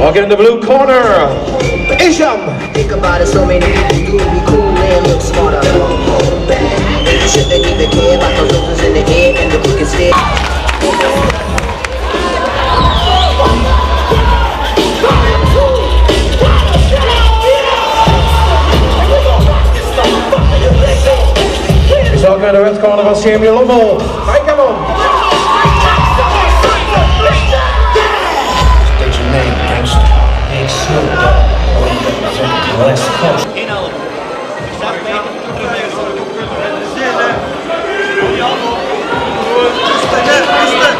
Walking in the blue corner, Isham. Think about it, so many people do be cool and look smarter. You shouldn't even care about those losers in the head and the crooked stick. He's walking red corner van Samuel Lommel. Kijk hem om. Alex Koch. Kıstı, kıstı.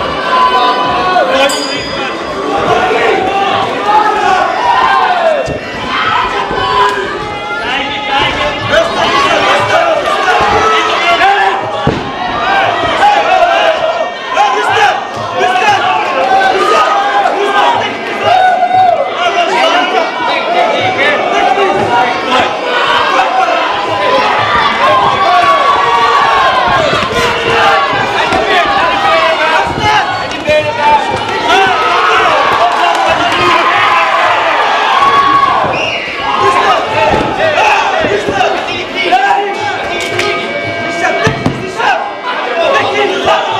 En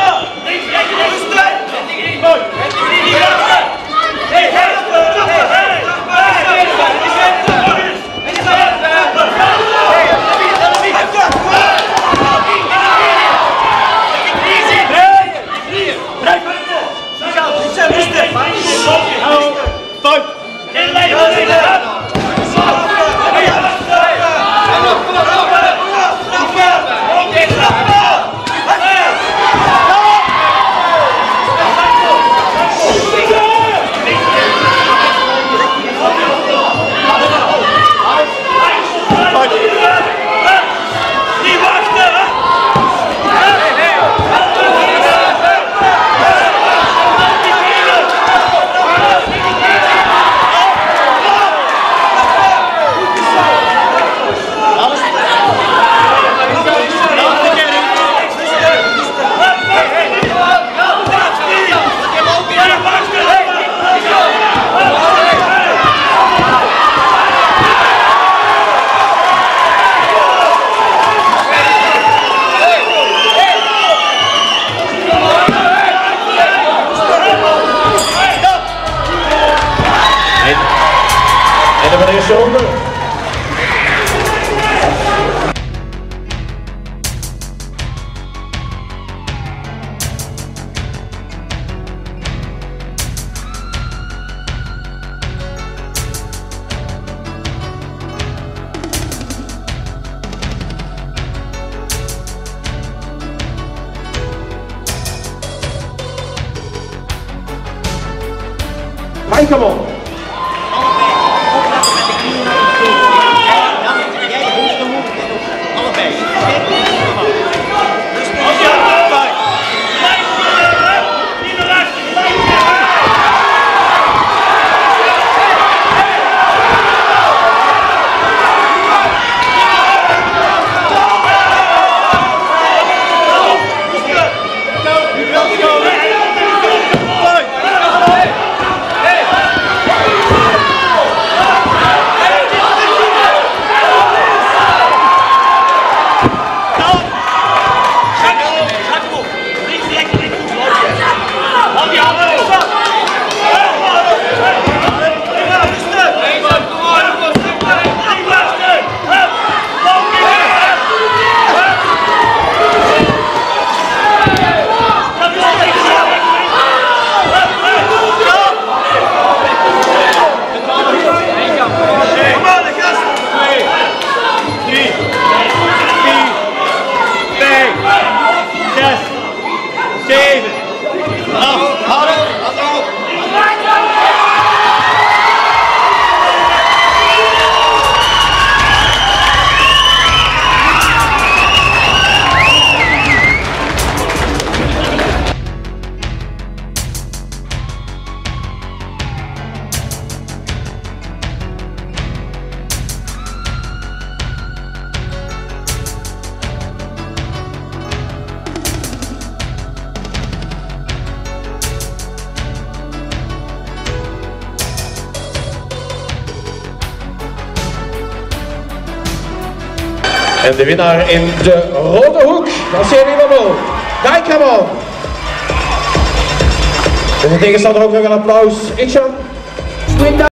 meneer Zonder. Kijk En de winnaar in de rode hoek, dat is Jerry Wammel. Kijk hem al. En de tegenstander ook nog een applaus. Itchan.